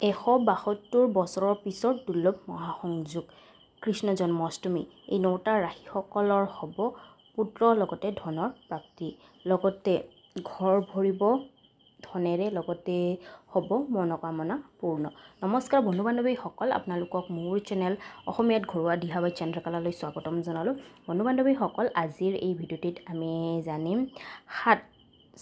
এশ বাসত্তৰ বছৰৰ পিছৰ দুৰ্লভ মহাসংযোগ। কৃষ্ণ জন্মাষ্টমী এই নটা ৰাশিসকলৰ হ'ব পুত্ৰৰ লগতে ধনৰ প্ৰাপ্তি। লগতে ঘৰ ভৰিব ধনেৰে লগতে হ'ব মনোকামনা পূৰ্ণ। নমস্কাৰ বন্ধু বান্ধৱীসকল আপোনালোকক মোৰ চেনেল অসমীয়াত ঘৰুৱা দিহাবাই চন্দ্ৰকলালৈ স্বাগতম জনালোঁ। বন্ধু বান্ধৱীসকল আজিৰ এই ভিডিঅ'টিত আমি জানিম সাত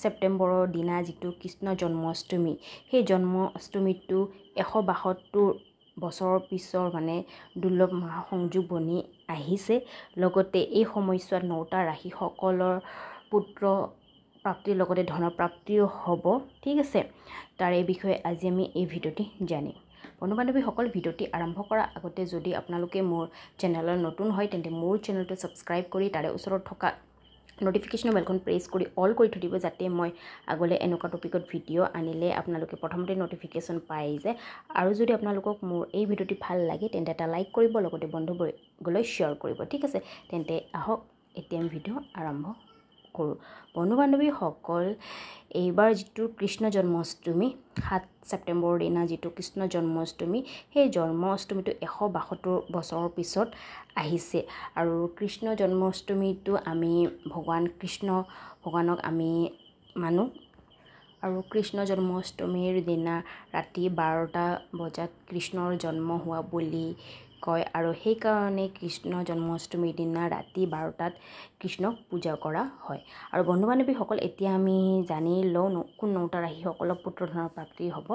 ছেপ্টেম্বৰৰ দিনা যিটো কৃষ্ণ জন্মাষ্টমী সেই জন্মাষ্টমীটো এশ বাসত্তৰ বছৰৰ পিছৰ মানে দুৰ্লভ মহাসংযোগ বনি আহিছে। লগতে এই সময়ছোৱাত নটা ৰাশিসকলৰ পুত্ৰ প্ৰাপ্তিৰ লগতে ধনৰ প্ৰাপ্তিও হ'ব। ঠিক আছে তাৰে বিষয়ে আজি আমি এই ভিডিঅ'টি জানিম। বন্ধু বান্ধৱীসকল ভিডিঅ'টি আৰম্ভ কৰাৰ আগতে যদি আপোনালোকে মোৰ চেনেলৰ নতুন হয় তেন্তে মোৰ চেনেলটো ছাবস্ক্ৰাইব কৰি তাৰে ওচৰত থকা নটিফিকেশ্যনৰ বেলখন প্ৰেছ কৰি অল কৰি থৈ দিব যাতে মই আগলৈ এনেকুৱা টপিকত ভিডিঅ' আনিলে আপোনালোকে প্ৰথমতে নটিফিকেশ্যন পাই যায় আৰু যদি আপোনালোকক মোৰ এই ভিডিঅ'টি ভাল লাগে তেন্তে এটা লাইক কৰিব লগতে বন্ধুবৰ্গলৈ শ্বেয়াৰ কৰিব। ঠিক আছে? তেন্তে আহক এতিয়া ভিডিঅ' আৰম্ভ কৰোঁ। বন্ধু বান্ধৱীসকল এইবাৰ যিটো কৃষ্ণ জন্মাষ্টমী সাত ছেপ্টেম্বৰৰ দিনা যিটো কৃষ্ণ জন্মাষ্টমী সেই জন্মাষ্টমীটো এশ বাসত্তৰ বছৰৰ পিছত আহিছে। আৰু কৃষ্ণ জন্মাষ্টমীটো আমি ভগৱান কৃষ্ণ ভগৱানক আমি মানো। আৰু কৃষ্ণ জন্মাষ্টমীৰ দিনা ৰাতি বাৰটা বজাত কৃষ্ণৰ জন্ম হোৱা বুলি কয় আৰু সেইকাৰণে কৃষ্ণ জন্মাষ্টমীৰ দিনা ৰাতি বাৰটাত কৃষ্ণক পূজা কৰা হয়। আৰু বন্ধু বান্ধৱীসকল এতিয়া আমি জানি লওঁ কোন নটা ৰাশিসকলক পুত্ৰধনৰ প্ৰাপ্তি হ'ব।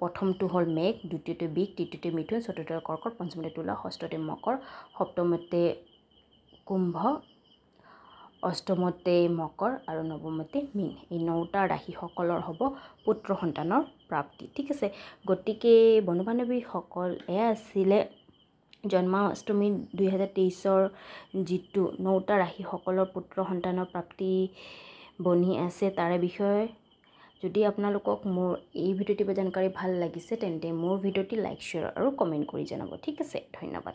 প্ৰথমটো হ'ল মেঘ দ্বিতীয়তে বিষ তৃতীয়তে মিথুন চতুৰ্থতে কৰ্কট পঞ্চমতে তুলা ষষ্ঠতে মকৰ সপ্তমতে কুম্ভ অষ্টমতে মকৰ আৰু নৱমতে মীন। এই নটা ৰাশিসকলৰ হ'ব পুত্ৰ সন্তানৰ প্ৰাপ্তি। ঠিক আছে গতিকে বন্ধু বান্ধৱীসকল এয়া আছিলে জন্মাষ্টমী দুহেজাৰ তেইছৰ যিটো নটা ৰাশিসকলৰ পুত্ৰ সন্তানৰ প্ৰাপ্তি বনি আছে তাৰে বিষয়ে যদি আপোনালোকক মোৰ এই ভিডিঅ'টি জানকাৰী ভাল লাগিছে তেন্তে মোৰ ভিডিঅ'টি লাইক শ্বেয়াৰ আৰু কমেণ্ট কৰি জনাব। ঠিক আছে ধন্যবাদ।